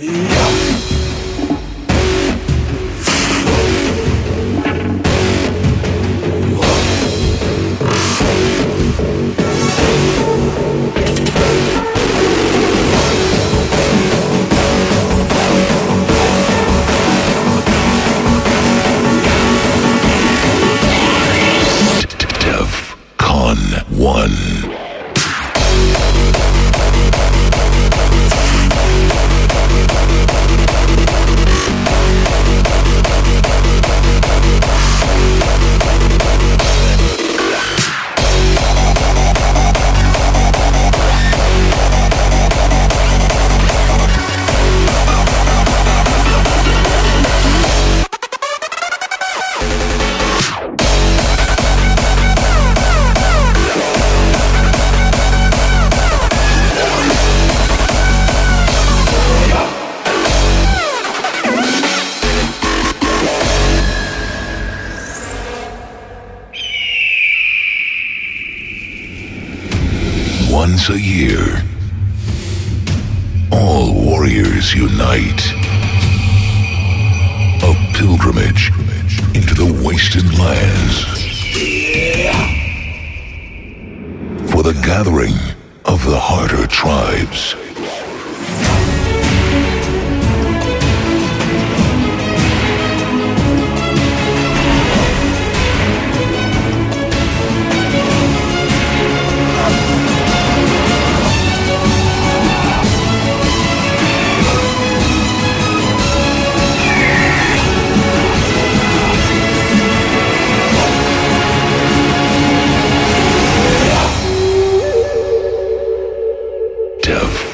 Yeah. Once a year, all warriors unite. A pilgrimage into the wasted lands. For the gathering of the harder tribes. Def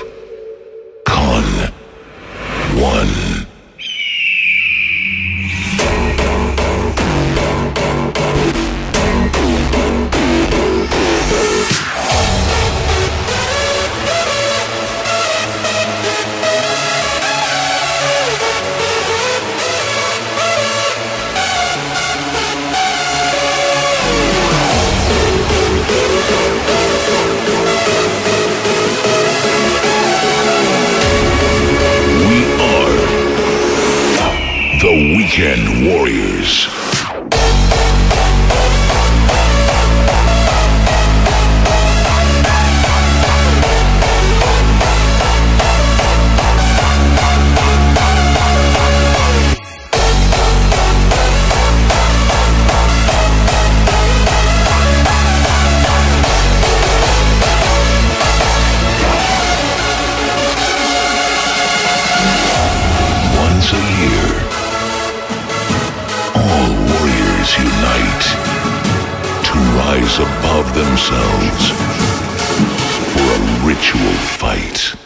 Weekend Warriors. Rise above themselves for a ritual fight.